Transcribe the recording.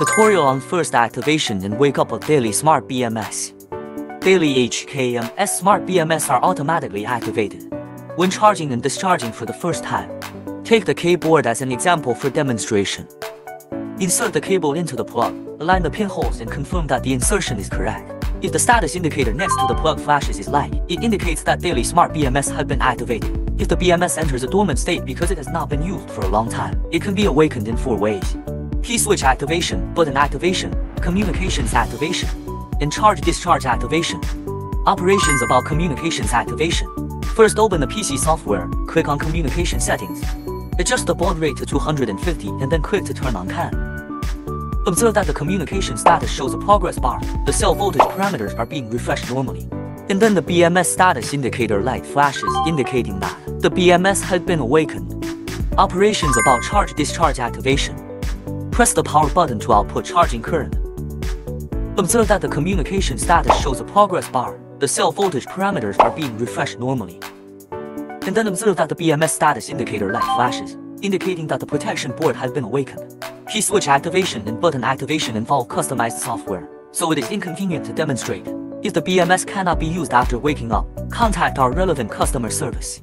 Tutorial on first activation and wake up of DALY smart BMS. DALY HKMS smart BMS are automatically activated when charging and discharging for the first time. Take the keyboard as an example for demonstration. Insert the cable into the plug, align the pinholes and confirm that the insertion is correct. If the status indicator next to the plug flashes is light, it indicates that DALY smart BMS has been activated. If the BMS enters a dormant state because it has not been used for a long time, it can be awakened in four ways. Key switch activation, button activation, communications activation, and charge discharge activation. Operations about communications activation. First open the PC software, click on communication settings. Adjust the baud rate to 250 and then click to turn on CAN. Observe that the communication status shows a progress bar. The cell voltage parameters are being refreshed normally. And then the BMS status indicator light flashes indicating that the BMS had been awakened. Operations about charge discharge activation. Press the power button to output charging current. Observe that the communication status shows a progress bar. The cell voltage parameters are being refreshed normally. And then observe that the BMS status indicator light flashes, indicating that the protection board has been awakened. Key switch activation and button activation involve customized software, so it is inconvenient to demonstrate. If the BMS cannot be used after waking up, contact our relevant customer service.